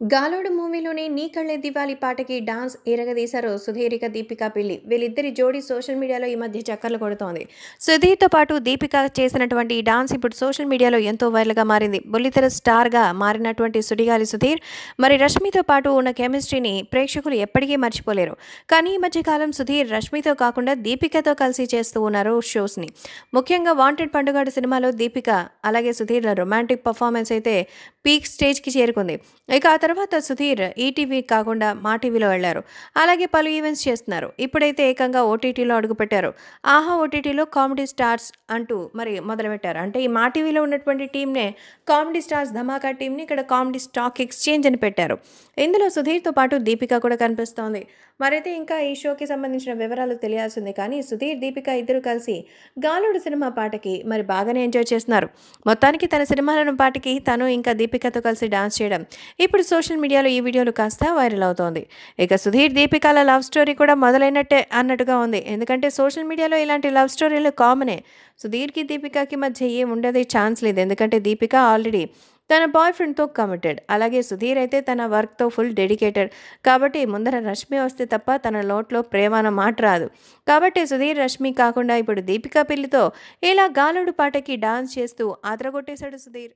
గాలోడు మూవీలోని నీ కళ్ళే దివాలి పాటకి డాన్స్ ఎరగదీశారు సుధీరిక దీపిక దీపికా పెళ్ళి వీళ్ళిద్దరి జోడీ సోషల్ మీడియాలో ఈ మధ్య చక్కర్లు కొడుతోంది. సుధీర్తో పాటు దీపిక చేసినటువంటి ఈ డాన్స్ ఇప్పుడు సోషల్ మీడియాలో ఎంతో వైరల్గా మారింది. బుల్లితెర స్టార్గా మారినటువంటి సుడిగాలి సుధీర్ మరి రష్మితో పాటు ఉన్న కెమిస్ట్రీని ప్రేక్షకులు ఎప్పటికీ మర్చిపోలేరు. కానీ ఈ మధ్యకాలం సుధీర్ రష్మితో కాకుండా దీపికతో కలిసి చేస్తూ ఉన్నారు షోస్ని. ముఖ్యంగా వాంటెడ్ పండుగడు సినిమాలో దీపిక అలాగే సుధీర్ల రొమాంటిక్ పర్ఫార్మెన్స్ అయితే పీక్ స్టేజ్కి చేరుకుంది. ఇక తర్వాత సుధీర్ ఈటీవీ కాకుండా మా టీవీలో వెళ్ళారు అలాగే పలు ఈవెంట్స్ చేస్తున్నారు. ఇప్పుడైతే ఏకంగా ఓటీటీలో అడుగుపెట్టారు. ఆహా ఓటీటీలో కామెడీ స్టార్స్ అంటూ మరి మొదలుపెట్టారు. అంటే ఈ మా టీవీలో ఉన్నటువంటి టీంనే కామెడీ స్టార్స్ ధమాకా టీంని ఇక్కడ కామెడీ స్టాక్ ఎక్స్చేంజ్ అని పెట్టారు. ఇందులో సుధీర్తో పాటు దీపిక కూడా కనిపిస్తోంది. మరైతే ఇంకా ఈ షోకి సంబంధించిన వివరాలు తెలియాల్సింది. కానీ సుధీర్ దీపిక ఇద్దరు కలిసి గాలుడు సినిమా పాటకి మరి బాగానే ఎంజాయ్ చేస్తున్నారు. మొత్తానికి తన సినిమాలను పాటకి తను ఇంకా దీపికతో కలిసి డాన్స్ చేయడం. ఇప్పుడు సోషల్ మీడియాలో ఈ వీడియోలు కాస్త వైరల్ అవుతోంది. ఇక సుధీర్ దీపికాల లవ్ స్టోరీ కూడా మొదలైనట్టే అన్నట్టుగా ఉంది. ఎందుకంటే సోషల్ మీడియాలో ఇలాంటి లవ్ స్టోరీలు కామనే. సుధీర్కి దీపికకి మధ్య ఏం ఉండేది ఛాన్స్ లేదు. ఎందుకంటే దీపిక ఆల్రెడీ తన బాయ్ ఫ్రెండ్తో కమిటెడ్ అలాగే సుధీర్ అయితే తన వర్క్తో ఫుల్ డెడికేటెడ్ కాబట్టి ముందర రష్మి వస్తే తప్ప తన లోట్లో ప్రేమాన మాట రాదు. కాబట్టి సుధీర్ రష్మి కాకుండా ఇప్పుడు దీపికా పెళ్ళితో ఇలా గాలుడు పాటకి డాన్స్ చేస్తూ ఆదరగొట్టేశాడు సుధీర్.